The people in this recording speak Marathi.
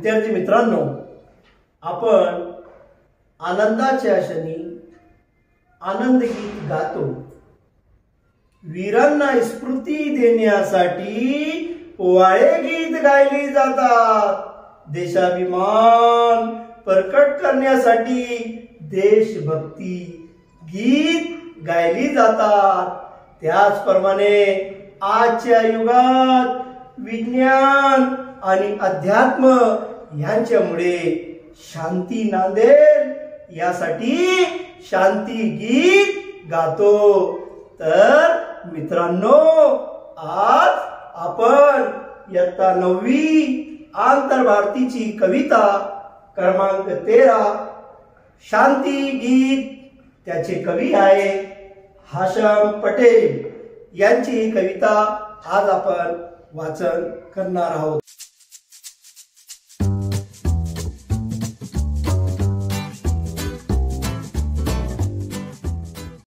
विद्यार्थी मित्रांनो आपण आनंदाच्या क्षणी आनंद गीत गातो. वीरांना स्फूर्ती देण्यासाठी वाळे गीत गायली जातात. देशाभिमान प्रकट करण्यासाठी देशभक्ती गीत गायली जातात. त्याचप्रमाणे आजच्या युगात विज्ञान आणि अध्यात्म यांच्यामुळे शांती नांदेल यासाठी शांती गीत गातो. तर मित्रांनो आज आपण इयत्ता नववी आंतरभारतीची कविता क्रमांक तेरा शांती गीत त्याचे कवी आहे हाशम पटेल. यांची कविता आज आपण वाचन करणार आहोत.